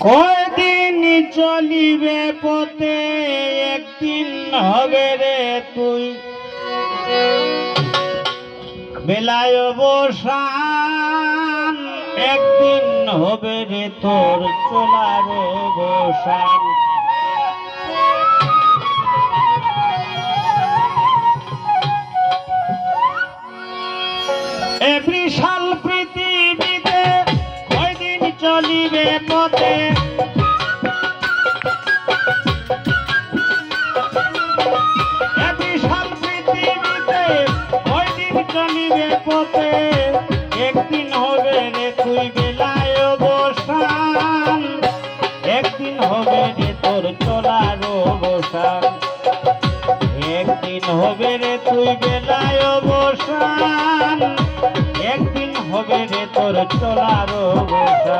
কয়দিন চলিবে পথে? একদিন হবে রে তুই। বেলায় বসান, একদিন হবে রে তোর চলার বসান। এভরি সাল প্রি চলিবে পথে। চলিবে পথে। একদিন হবে রে তুই একদিন হবে রে তোর চলার বসান হবে রে তোর চলার বেশা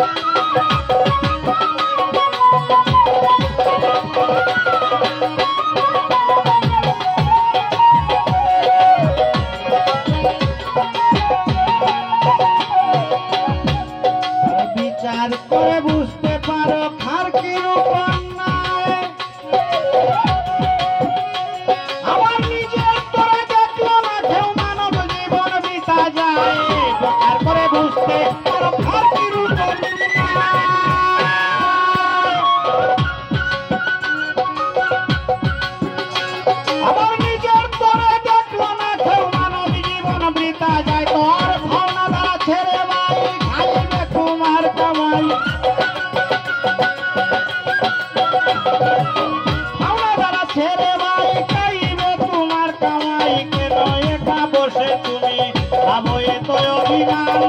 Thank বসে তুমি ভাবো এত অভিমান।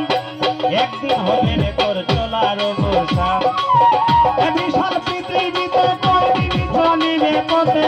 একদিন হবে রে তোর চলার বসা বিশাল পৃথিবীতে তৈরি চলিলে পথে।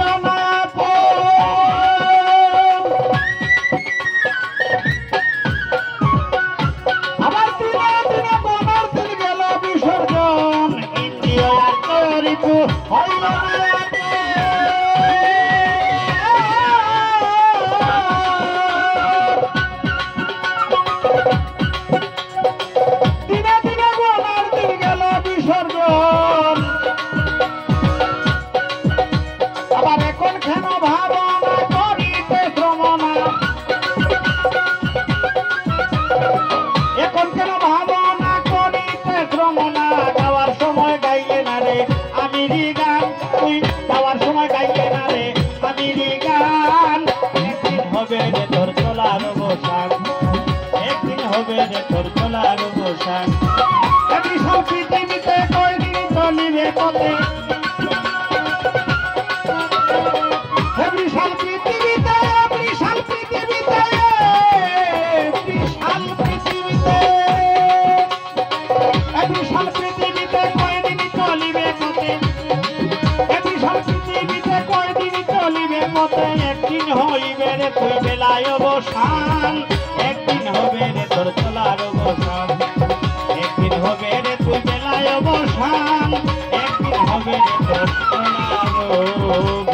Mama. পৃথিবীতে কয়দিন চলিবে পথে। এ বিশাল পৃথিবীতে কয়দিন চলিবে পথে, একদিন হইবে রে তুই বেলায় অবসান। मेरे दस नाम हो।